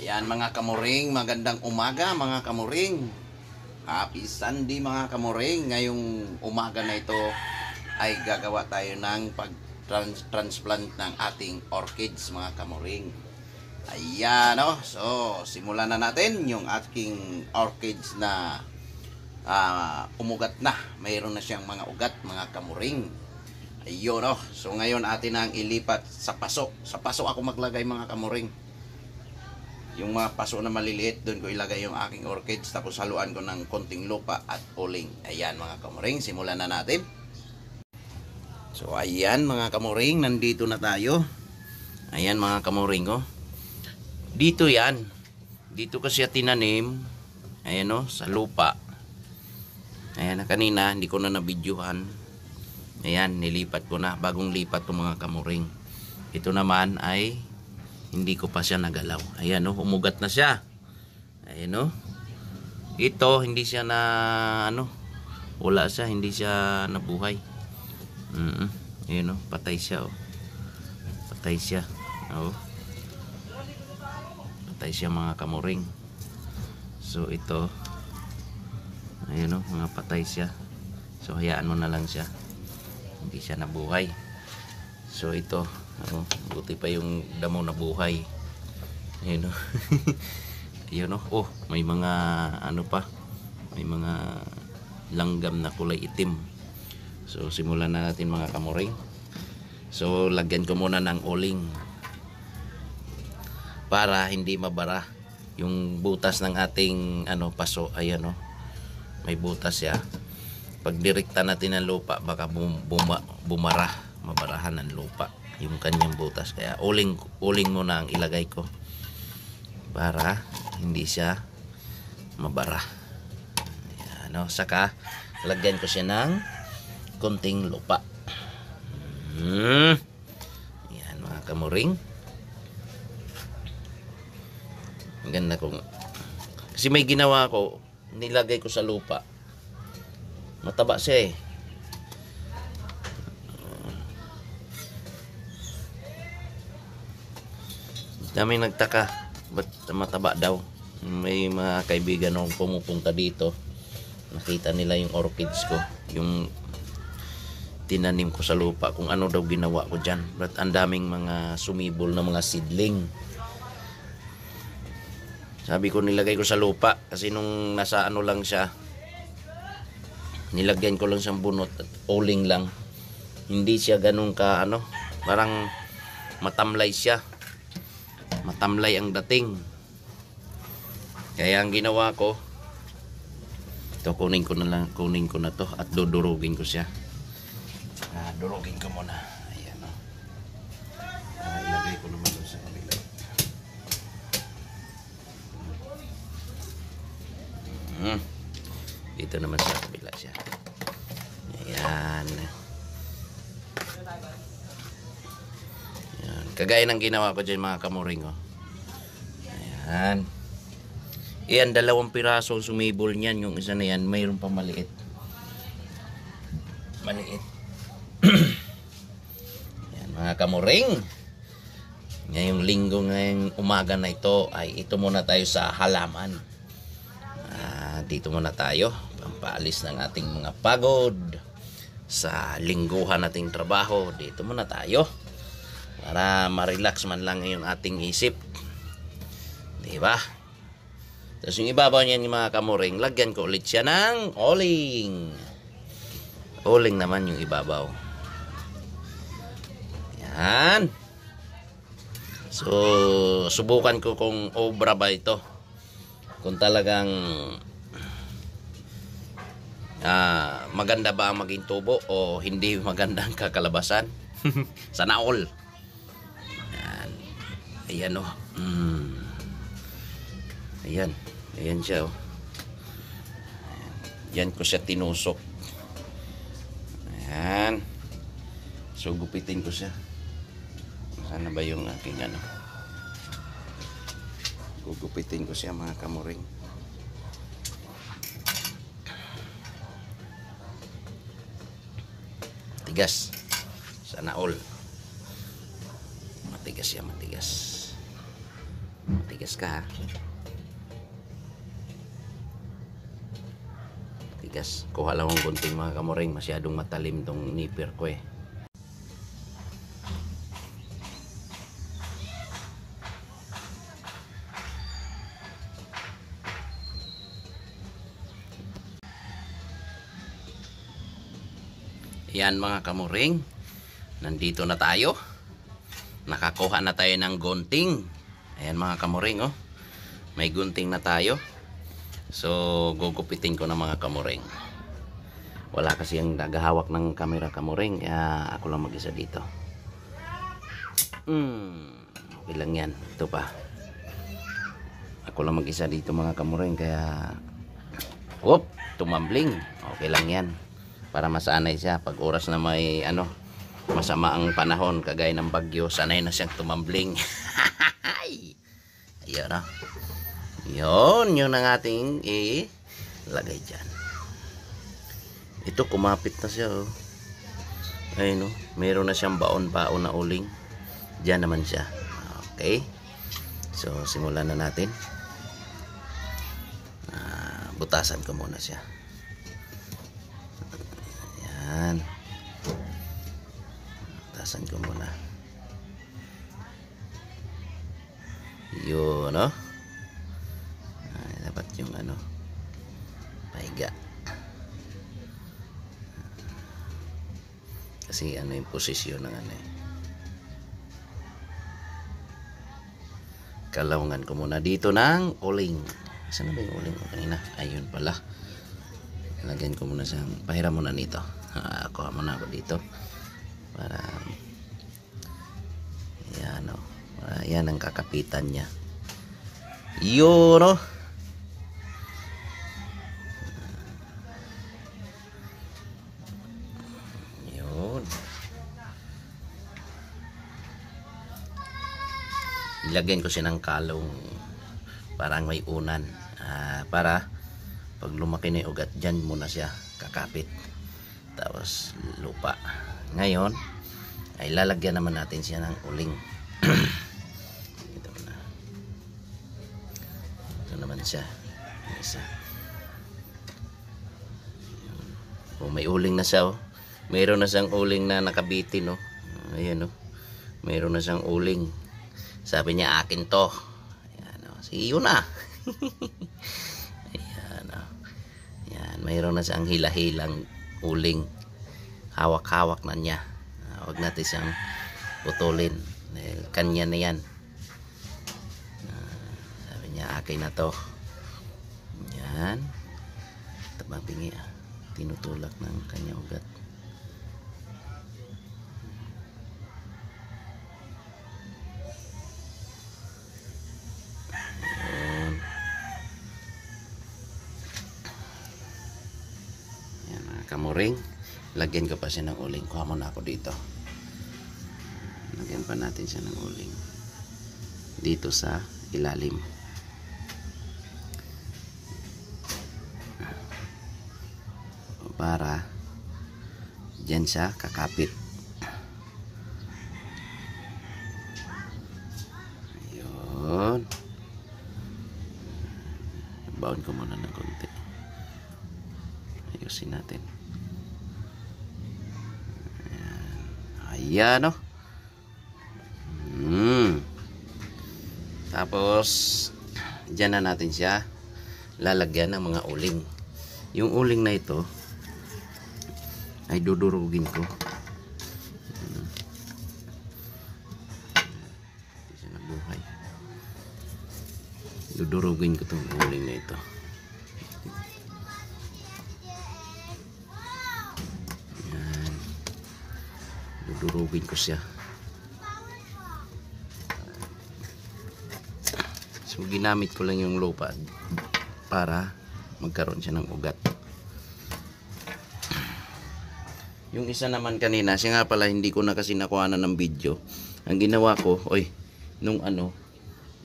Ayan mga kamuring, magandang umaga mga kamuring. Happy Sunday mga kamuring. Ngayong umaga na ito ay gagawa tayo ng pag-transplant ng ating orchids mga kamuring. Ayan o. So, simulan na natin yung ating orchids na ah, umugat na. Mayroon na siyang mga ugat mga kamuring. Ayun o. So, ngayon atin ang ilipat sa paso. Sa paso ako maglagay mga kamuring yung mga paso na maliliit, doon ko ilagay yung aking orchids tapos haluan ko ng konting lupa at uling. Ayan mga kamuring, simulan na natin. So ayan mga kamuring, nandito na tayo. Ayan mga kamuring ko. Dito yan. Dito kasi tinanim. Ayan o, sa lupa. Ayan na kanina, hindi ko na nabidyohan. Ayan, nilipat ko na. Bagong lipat to mga kamuring. Ito naman ay hindi ko pa siya nagalaw. Ayan oh, umugat na siya. Ayan oh. Ito, hindi siya na, ano, wala siya, hindi siya nabuhay. Mm -mm. Ayan oh, patay siya oh. Patay siya. Oh. Patay siya mga kamuring. So ito, ayan oh, mga patay siya. So hayaan mo na lang siya. Hindi siya nabuhay. So ito, oh, buti pa yung damo na buhay. Ayun oh. Ayun oh. Oh, may mga ano pa. May mga langgam na kulay itim. So simulan na natin mga kamuring. So lagyan ko muna ng uling para hindi mabara yung butas ng ating ano paso ayan oh. May butas ya. Pag direkta natin ng lupa baka bum, buma, bumara, mabarahan ng lupa yung kanyang butas. Kaya uling uling muna ang ilagay ko para hindi siya mabara. Ayan, no? saka lagyan ko siya ng konting lupa. Hmm. yan mga kamuring. Ganda kong kasi may ginawa ko nilagay ko sa lupa. Mataba siya eh Daming nagtaka, ba't mataba daw? May mga kaibigan akong pumupunta dito. Nakita nila yung orchids ko. Yung tinanim ko sa lupa kung ano daw ginawa ko dyan. Ba't ang daming mga sumibol na mga seedling. Sabi ko nilagay ko sa lupa kasi nung nasa ano lang siya, nilagyan ko lang siyang bunot at uling lang. Hindi siya ganun ka ano, parang matamlay siya matamlay ang dating. Kaya ang ginawa ko ito kunin ko na lang kunin ko na to at dudurugin ko siya. Ah, durugin ko muna. Ayan o ah, ilagay ko naman sa kabila. Hmm. dito naman sa kabila siya. Ayan Ayan. Kagaya ng ginawa ko dyan mga kamuring. Oh. Ayan. Iyan, dalawang piraso sumibol niyan. Yung isa na yan, mayroon pa maliit. Maliit. Ayan, mga kamuring. Ngayong linggo ngayong umaga na ito ay ito muna tayo sa halaman. Ah, dito muna tayo. Pampaalis ng ating mga pagod sa lingguhan nating trabaho. Dito muna tayo para ma-relax man lang yung ating isip. 'Di ba? Tapos yung ibabaw niyan yung mga kamuring, lagyan ko ulit siya ng oling. Oling naman yung ibabaw. Yan. So, subukan ko kung obra ba ito. Kung talagang ah, maganda ba ang maging tubo o hindi maganda ang kakalabasan. Sana all. Ayan o. Oh. Mm. Ayan. Ayan siya o. Oh. Yan ko siya tinusok. Ayan. So gupitin ko siya. Sana ba yung aking ano. Gugupitin ko siya mga kamuring. Tigas. Sana all. Matigas siya, matigas. Tigas ka ha. Tigas. Kuha lang ang gunting mga kamuring. Masyadong matalim tong nipper ko eh. Yan mga kamuring. Nandito na tayo. Nakakuha na tayo ng gunting. Ayan mga kamuring oh. May gunting na tayo. So gugupitin ko ng mga kamuring. Wala kasi ang nagahawak ng camera kamuring. Kaya ako lang mag-isa dito. Hmm. Okay lang yan. Ito pa. Ako lang mag-isa dito mga kamuring. Kaya... Whoop! Tumambling. Okay lang yan para masanay siya pag oras na may ano masama ang panahon kagaya ng bagyo sanay na siyang tumambling. Ayun na yun yun ang ating ilagay dyan. Ito kumapit na siya oh. ayun oh. meron na siyang baon-baon na uling. Dyan naman siya. Okay. So simulan na natin. Ah, butasan ko muna siya. Yan. Tasan ko muna. Yun, no? Ay, dapat yung ano, pahiga. Kasi ano yung posisyon ng ano eh. Kalawangan ko muna dito ng uling. Saan na ba yung uling ko kanina? Ayun pala. Lagyan ko muna siyang, pahiram muna nito. Ah, kuha muna ako dito. Para, yan o. Para yan ang kakapitan niya. Yun o. Yun. Ilagyan ko siya ng kalong parang may unan. Ah, para pag lumaki na ugat dyan muna siya kakapit tapos lupa ngayon ay lalagyan naman natin siya ng uling ito na ito naman siya isa oh, may uling na siya oh. mayroon na siyang uling na nakabitin oh. ayan oh. mayroon na siyang uling sabi niya akin to ayan oh. sige yun na Ayan, oh. Yan, mayroon na siyang hila-hilang uling. Hawak-hawak na niya. Ah, Huwag natin siyang putulin. Dahil kanya na yan. Ah, sabi niya, akin na to. Yan. Tabang pingi. ah. Tinutulak ng kanya ugat. Lagyan ko pa siya ng uling. Kuha muna ako dito. Lagyan pa natin siya ng uling. Dito sa ilalim. Para dyan siya kakapit. Tapos dyan na natin siya lalagyan ng mga uling yung uling na ito ay dudurugin ko. Hindi siya nabuhay dudurugin ko itong uling na ito. Dudurugin ko siya. So ginamit ko lang yung lupa para magkaroon siya ng ugat. Yung isa naman kanina, siya nga pala hindi ko na kasi nakuha na ng video. Ang ginawa ko, oy, nung ano,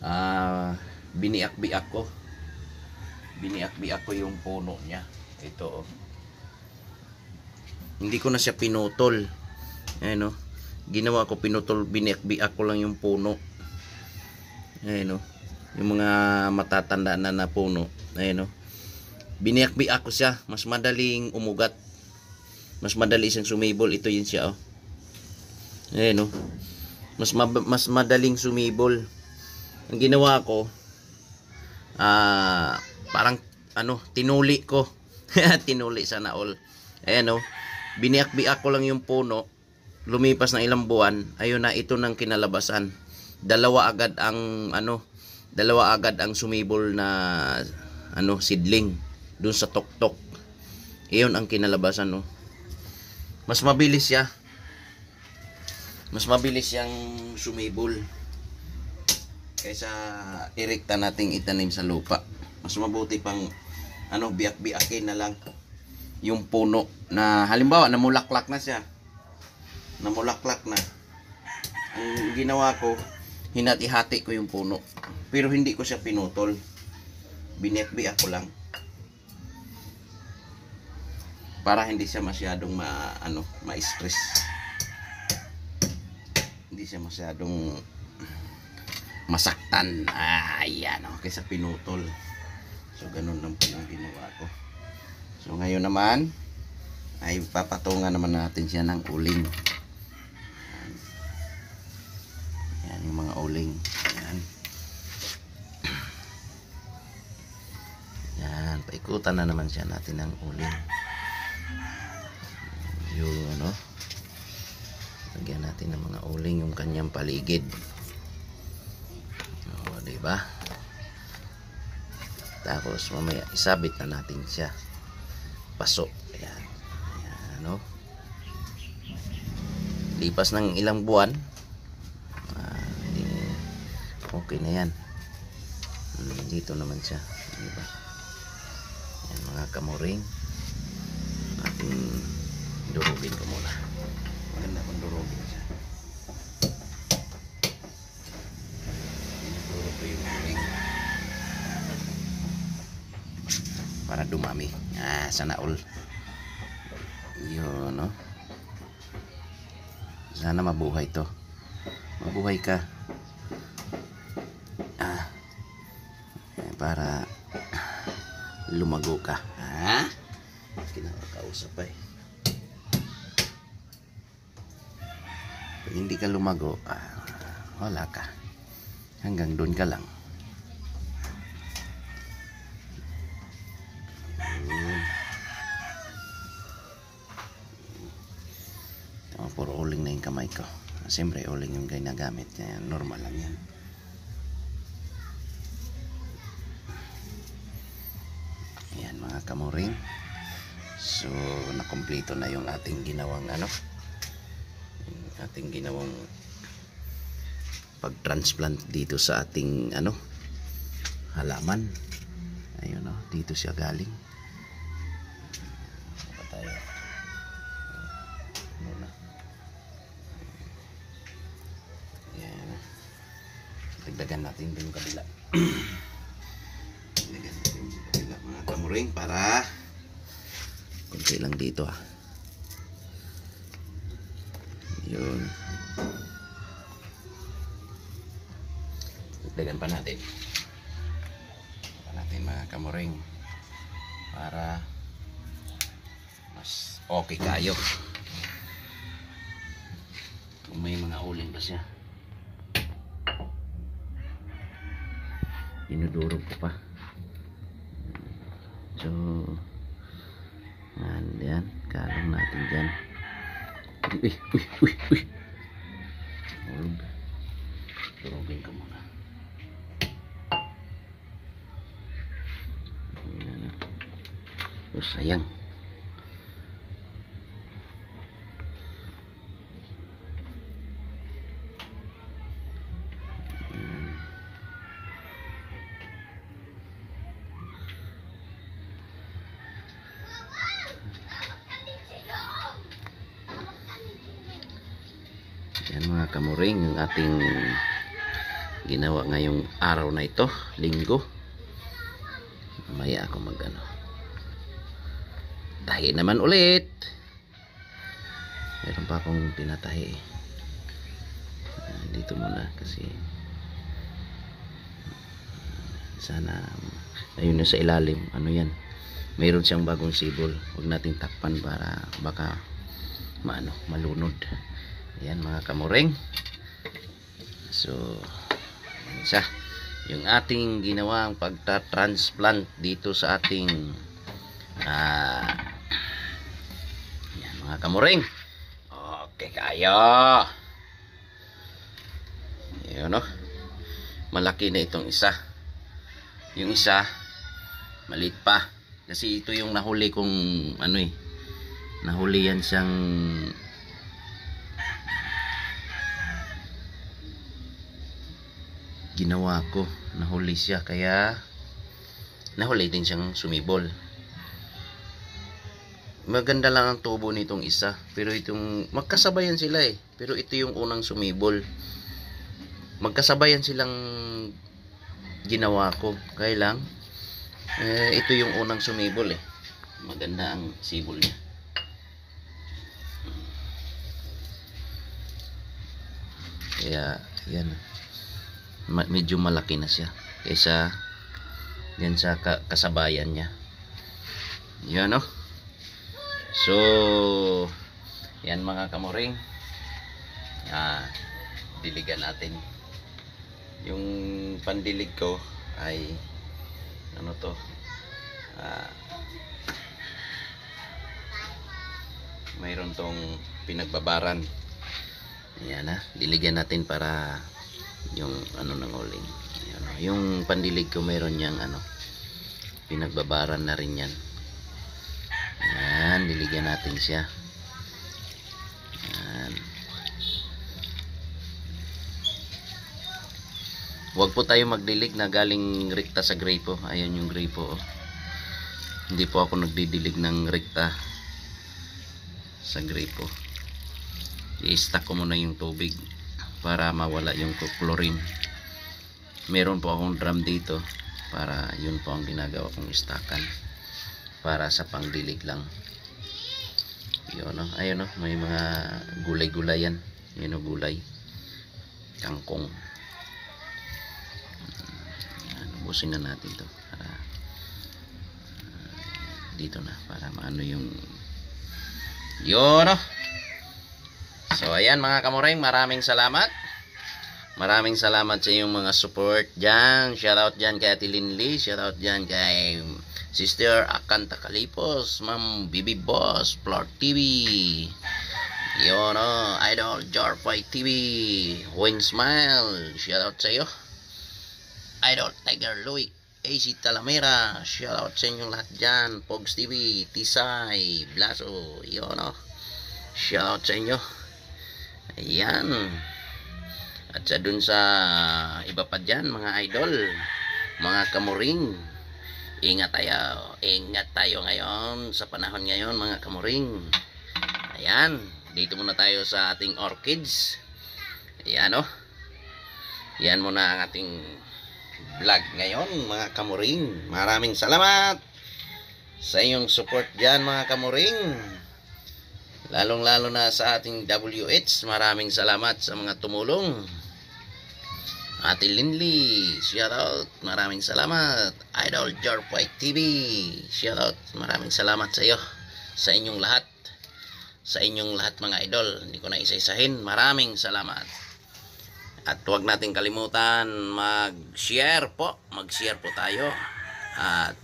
ah, biniak-biak ko. Biniak-biak ko yung puno niya. Ito, oh. Hindi ko na siya pinutol. Ayan, oh. Ginawa ko pinutol, biniak-biak ko lang yung puno. Ayan, oh. Yung mga matatanda na na puno. Ayan o. Biniyak-biyak ko siya. Mas madaling umugat. Mas madali siyang sumibol. Ito yun siya oh. Ayan o. Mas, mab- mas madaling sumibol. Ang ginawa ko, ah, parang, ano, tinuli ko. tinuli sana all. Ayan o. Biniyak-biyak ko lang yung puno. Lumipas ng ilang buwan. Ayun na, ito ng kinalabasan. Dalawa agad ang, ano, dalawa agad ang sumibol na, ano, sidling. Doon sa tuktok. Iyon ang kinalabasan, no. Mas mabilis siya. Mas mabilis siyang sumibol kaysa irikta nating itanim sa lupa. Mas mabuti pang ano biyak-biyakin na lang yung puno na halimbawa namulaklak na siya. Namulaklak na. Ang ginawa ko, hinati-hati ko yung puno. Pero hindi ko siya pinutol. Binek-biyak ko lang. Para hindi siya masyadong ma ano, ma-stress. Hindi siya masyadong masaktan. Ah, ayan, oh, kaysa pinutol. So, ganun lang po yung ginawa ko. So, ngayon naman, ay papatungan naman natin siya ng uling. Ayan. Ayan yung mga uling. Ayan. Ayan, paikutan na naman siya natin ng uling. Yung ano, lagyan natin ng mga uling yung kanyang paligid. O, di ba? Tapos mamaya isabit na natin siya. Paso. Ayan. Ayan, no? Lipas ng ilang buwan, ah, eh, okay na yan. Hmm, dito naman siya. Di ba? Ayan, mga kamuring. Ating durugin ko muna. Maganda kung durugin siya. Dinuduro ko yung. Para dumami. Ah, sana all. Yun, no? Sana mabuhay to. Mabuhay ka. Ah. Eh, Para lumago ka. Ha? Kinakausap pa eh. Pag hindi ka lumago, ah, wala ka. Hanggang doon ka lang. Puro uling na yung kamay ko. Siyempre, uling yung ginagamit. Normal lang yan. Mga kamuring. So, nakompleto na yung ating ginawang ano. Ating ginawang pag-transplant dito sa ating ano halaman. Ayun oh, dito siya galing. Tayo. Ayan. Dagdagan natin din yung kabila. konti lang dito ah. Yun. Dagdagan pa natin. Pa natin mga kamuring para mas okay kayo. Kung may mga uling pa siya. Inudurog ko pa. So, yan, yan. Kalong natin dyan. Uy, uy, uy, uy. Hulog. Durugin ko muna. Yan. Oh, sayang. Yan mga kamuring, yung ating ginawa ngayong araw na ito, linggo. Mamaya ako mag ano. Tahi naman ulit. Meron pa akong pinatahi. Ah, Dito muna kasi Sana ayun na sa ilalim. Ano yan? Mayroon siyang bagong sibol. Huwag nating takpan para baka maano, malunod. Ayan mga kamureng. So, siya. Yung ating ginawang pagta-transplant dito sa ating ah yan mga kamureng. Okay kayo. Yun no. Malaki na itong isa. Yung isa maliit pa. Kasi ito yung nahuli kong ano eh. Nahuli yan siyang ginawa ko. Nahuli siya kaya nahuli din siyang sumibol. Maganda lang ang tubo nitong isa. Pero itong magkasabayan sila eh. Pero ito yung unang sumibol. Magkasabayan silang ginawa ko. Kaya lang eh, ito yung unang sumibol eh. Maganda ang sibol niya. Kaya, yan. Medyo malaki na siya. Kaysa, yan sa ka- kasabayan niya. Yan no. So, yan mga kamuring. Ah, diligan natin. Yung pandilig ko ay ano to? Ah, mayroon tong pinagbabaran. Yan na, diligan natin para yung ano ng uling. Yan, oh. yung pandilig ko mayroon niyang ano pinagbabaran na rin yan. Yan, diligyan natin siya. Yan. Huwag po tayo magdilig na galing rekta sa grapo. Ayan yung grapo. Oh. Hindi po ako nagdidilig ng rekta sa grapo. I-stack ko muna yung tubig para mawala yung chlorine. Meron po akong drum dito para yun po ang ginagawa kong stackan para sa pangdilig lang. Yun no, ayun no, may mga gulay-gulay yan. Yun no, gulay. Kangkong. Ubusin na natin to para ah, dito na para maano yung yun no. So ayan mga kamoreng, maraming salamat. Maraming salamat sa inyong mga support dyan. Shoutout dyan kay Ate Linley. Shoutout dyan kay Sister Akanta Kalipos. Ma'am Bibi Boss. Flor TV. Yun o. Idol Jarfy TV. Win Smile. Shoutout sa iyo. Idol Tiger Louie. AC Talamera. Shoutout sa inyong lahat dyan. Pogs TV. Tisay. Blaso. Yun o. Shoutout sa inyo. Ayan. At sa dun sa iba pa dyan, mga idol, mga kamuring, ingat tayo, ingat tayo ngayon, sa panahon ngayon, mga kamuring. Ayan, dito muna tayo sa ating orchids. Ayan. Oh. Yan muna ang ating vlog ngayon, mga kamuring. Maraming salamat sa inyong support dyan, mga kamuring. Lalong lalo na sa ating WH, maraming salamat sa mga tumulong. Ate Linley, shout out, maraming salamat. Idol Jorpoy TV, shout out, maraming salamat sa iyo, sa inyong lahat. Sa inyong lahat mga idol, hindi ko na isa-isahin, maraming salamat. At huwag natin kalimutan mag-share po, mag-share po tayo. At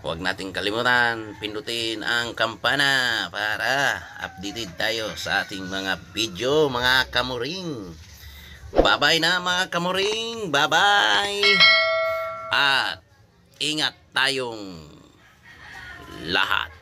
Huwag nating kalimutan, pindutin ang kampana para updated tayo sa ating mga video, mga kamuring. Bye-bye na mga kamuring. Bye-bye. At ingat tayong lahat.